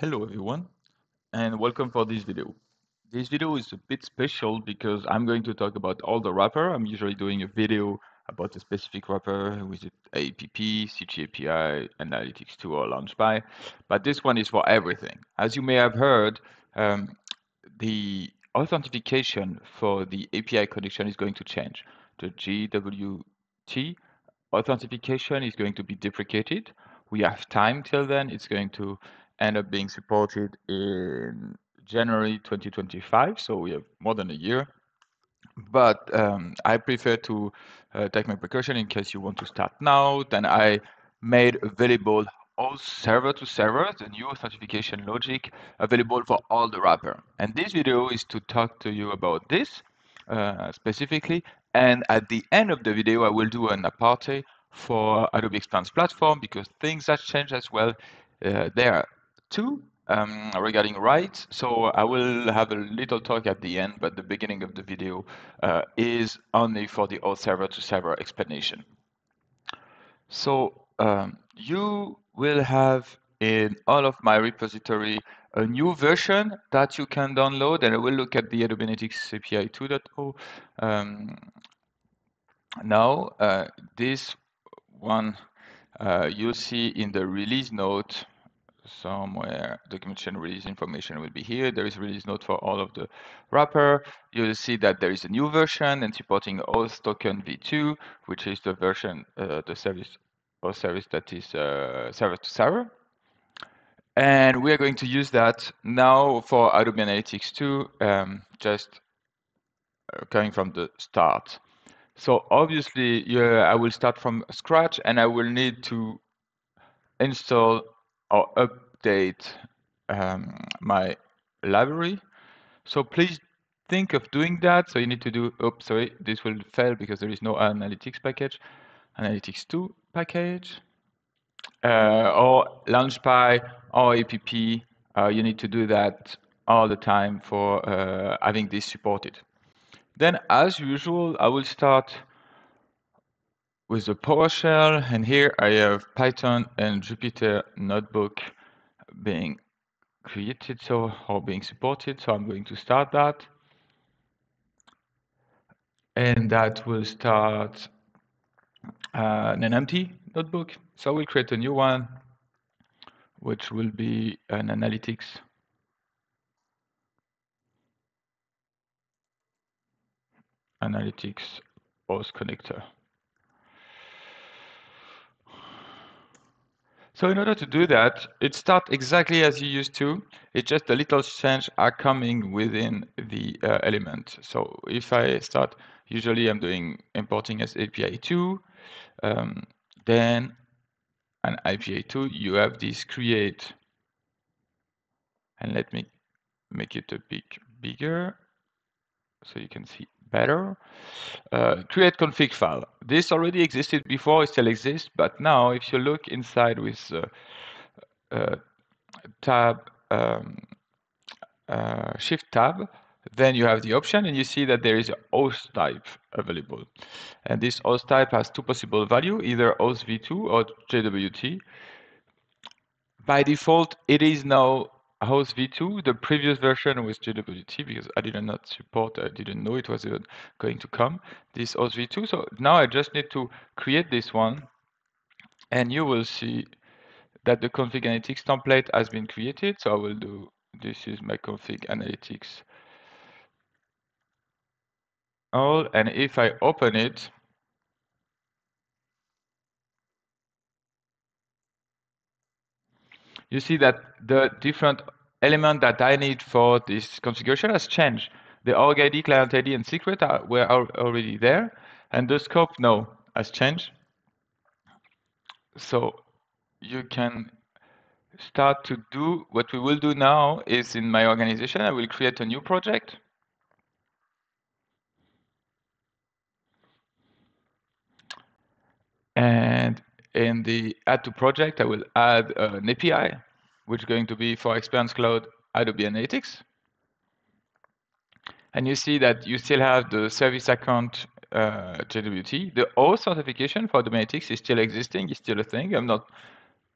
Hello everyone and welcome for this video. This video is a bit special because I'm going to talk about all the wrapper. I'm usually doing a video about a specific wrapper with it APP, CGAPI, Analytics 2 or LaunchPy, but this one is for everything. As you may have heard, um, the authentication for the API connection is going to change. The JWT authentication is going to be deprecated. We have time till then. It's going to end up being supported in January 2025, so we have more than a year. But um, I prefer to uh, take my precaution in case you want to start now. Then I made available OAuth server to server, the new authentication logic available for all the wrapper. And this video is to talk to you about this uh, specifically. And at the end of the video, I will do an apartheid for Adobe Experience platform because things have changed as well uh, there too um, regarding rights. So I will have a little talk at the end, but the beginning of the video uh, is only for the OAuth server to server explanation. So um, you will have in all of my repository a new version that you can download, and I will look at the Adobe Analytics API 2.0. Um, now, uh, this one uh, you'll see in the release note somewhere documentation release information will be here. There is release note for all of the wrapper. You'll see that there is a new version and supporting auth token v2, which is the version, uh, the service or service that is uh, server to server. And we are going to use that now for Adobe Analytics 2, um, just uh, coming from the start. So obviously, yeah, I will start from scratch and I will need to install or update um, my library. So please think of doing that. So you need to do, oops, sorry, this will fail because there is no analytics package, analytics 2 package, uh, or LaunchPy or APP. Uh, you need to do that all the time for uh, having this supported. Then, as usual, I will start with the PowerShell, and here I have Python and Jupyter Notebook being created so or being supported. So I'm going to start that. And that will start uh, an empty notebook. So we'll create a new one, which will be an analytics. Analytics OS connector. So in order to do that, it starts exactly as you used to. It's just the little change are coming within the uh, element. So if I start, usually I'm doing importing as API 2, um, then an API 2, you have this create, and let me make it a bit bigger so you can see better. Uh, create config file. This already existed before, it still exists, but now if you look inside with uh, uh, tab, um, uh, shift tab, then you have the option and you see that there is a host type available. And this host type has two possible value, either OAuth v2 or JWT. By default, it is now OAuth v2 the previous version was JWT because I did not support I didn't know it was even going to come this OAuth v2 so now I just need to create this one and you will see that the config analytics template has been created. So I will do this is my config analytics all and if I open it you see that the different element that I need for this configuration has changed. The org ID, client ID, and secret are, were already there, and the scope no has changed. So you can start to do what we will do now is in my organization, I will create a new project. And in the add to project, I will add an API, which is going to be for Experience Cloud Adobe Analytics. And you see that you still have the service account uh, JWT. The OAuth certification for Adobe Analytics is still existing, is still a thing. I'm not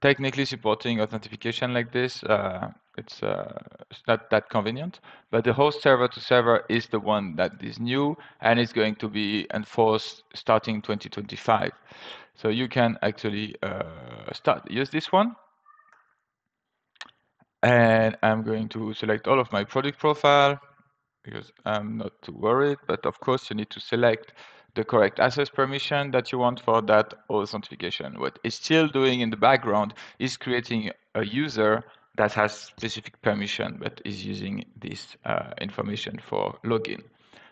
technically supporting authentication like this. Uh, it's, uh, it's not that convenient, but the OAuth server to server is the one that is new and is going to be enforced starting 2025. So you can actually uh, start use this one. And I'm going to select all of my product profile because I'm not too worried, but of course you need to select the correct access permission that you want for that authentication. What it's still doing in the background is creating a user that has specific permission, but is using this uh, information for login.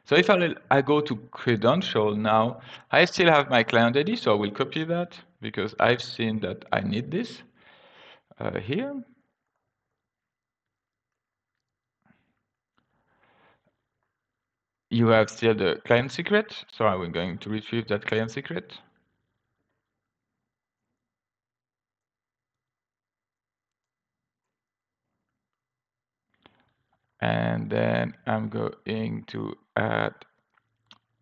So if I, I go to credential now, I still have my client ID, so I will copy that because I've seen that I need this uh, here. You have still the client secret, so I'm going to retrieve that client secret. And then I'm going to add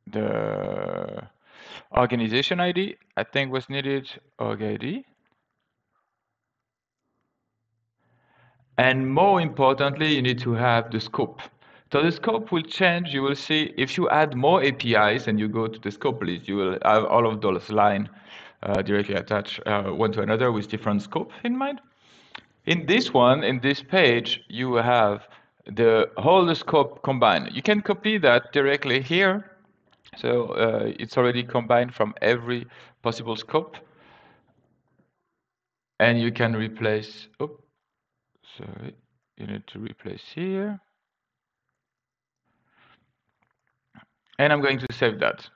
the organization ID, I think was needed, org ID. And more importantly, you need to have the scope. So the scope will change. You will see if you add more APIs and you go to the scope list, you will have all of those lines uh, directly attached uh, one to another with different scope in mind. In this one, in this page, you have the whole scope combined. You can copy that directly here. So uh, it's already combined from every possible scope. And you can replace, oh, sorry, you need to replace here. And I'm going to save that.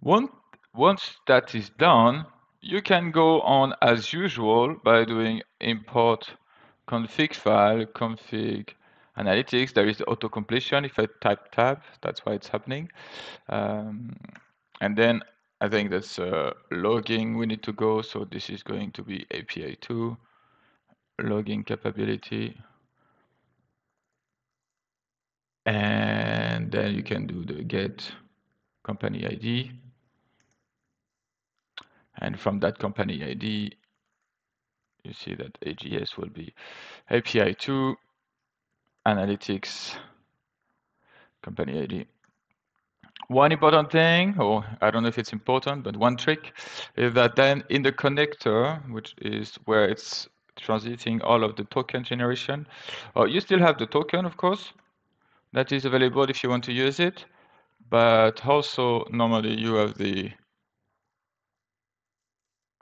Once, once that is done, you can go on as usual by doing import config file, config analytics. There is auto completion. If I type tab, that's why it's happening. Um, and then I think that's uh, logging we need to go. So this is going to be API 2 logging capability. And then you can do the get company ID. And from that company ID, you see that AGS will be API 2 analytics company ID. One important thing, or I don't know if it's important, but one trick is that then in the connector, which is where it's transiting all of the token generation, uh, you still have the token, of course, that is available if you want to use it, but also normally you have the,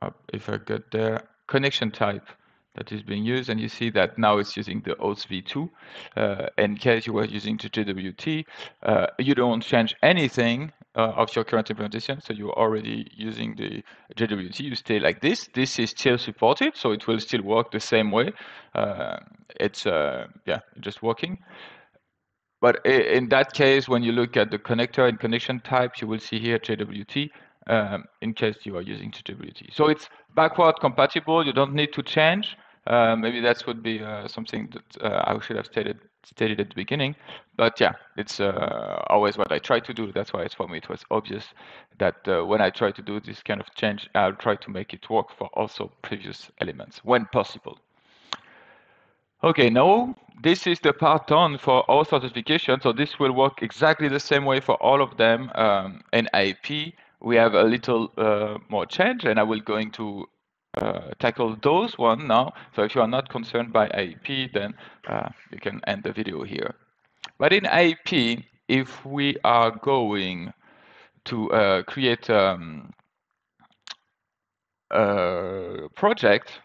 uh, if I get there, connection type that is being used, and you see that now it's using the OAuth v2. Uh, in case you were using the JWT, uh, you don't change anything uh, of your current implementation, so you're already using the JWT. You stay like this. This is still supported, so it will still work the same way. Uh, it's uh, yeah, just working. But in that case, when you look at the connector and connection type, you will see here JWT um, in case you are using JWT. So it's backward compatible. You don't need to change. Uh, maybe that would be uh, something that uh, I should have stated stated at the beginning. But yeah, it's uh, always what I try to do. That's why it's for me it was obvious that uh, when I try to do this kind of change, I'll try to make it work for also previous elements when possible. Okay, now this is the part done for all certification. So this will work exactly the same way for all of them. Um, in AEP, we have a little more change, and I will go to uh, tackle those one now. So if you are not concerned by AEP, then uh, you can end the video here. But in AEP, if we are going to uh, create um, a project,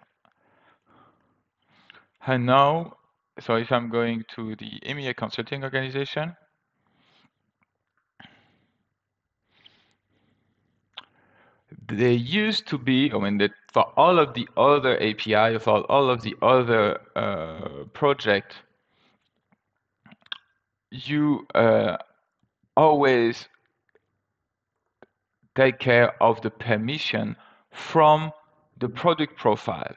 and now, so if I'm going to the EMEA consulting organization, they used to be, I mean, that for all of the other API, for all of the other uh, project, you uh, always take care of the permission from the product profile.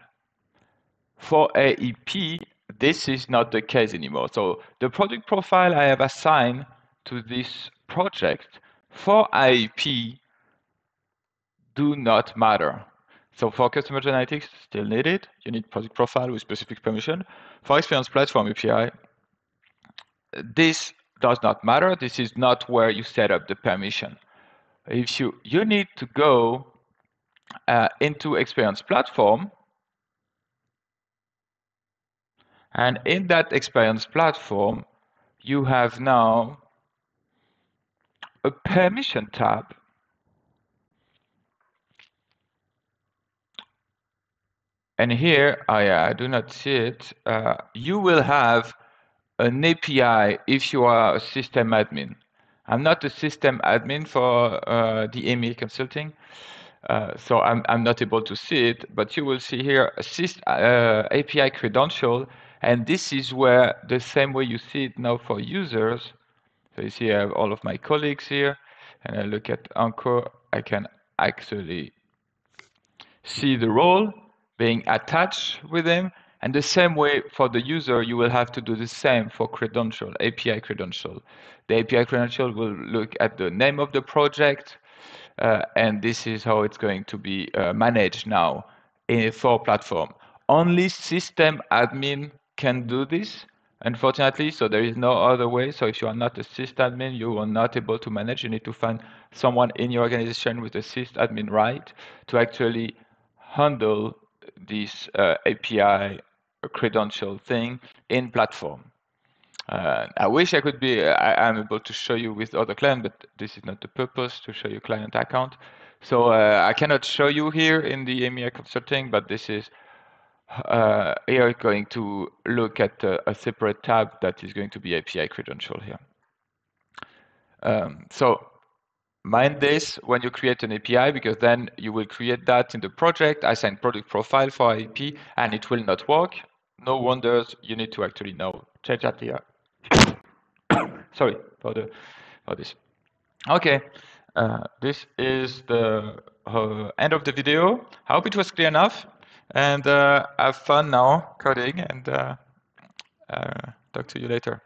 For AEP, this is not the case anymore. So the product profile I have assigned to this project for AEP do not matter. So for customer genetics, still needed. You need project profile with specific permission. For experience platform API, this does not matter. This is not where you set up the permission. If you you need to go uh, into experience platform, and in that experience platform, you have now a permission tab and here I, I do not see it. Uh, you will have an API if you are a system admin. I'm not a system admin for uh, the EMEA consulting, uh, so I'm, I'm not able to see it, but you will see here a syst, uh, API credential, and this is where the same way you see it now for users. So you see I have all of my colleagues here, and I look at Anchor, I can actually see the role, being attached with them. And the same way for the user, you will have to do the same for credential, API credential. The API credential will look at the name of the project, uh, and this is how it's going to be uh, managed now in, a for platform. Only system admin can do this, unfortunately, so there is no other way. So if you are not a sysadmin, you are not able to manage. You need to find someone in your organization with a sysadmin right to actually handle this uh, API credential thing in platform. Uh, I wish I could be, I, am able to show you with other client, but this is not the purpose to show you client account. So uh, I cannot show you here in the EMEA consulting, but this is uh, here going to look at a, a, separate tab that is going to be API credential here. Um, so mind this when you create an API because then you will create that in the project, assign product profile for AEP, and it will not work. No wonders, you need to actually know. Change that here. Sorry for the for this. Okay, uh, this is the uh, end of the video. I hope it was clear enough, and uh, have fun now coding, and uh, uh, talk to you later.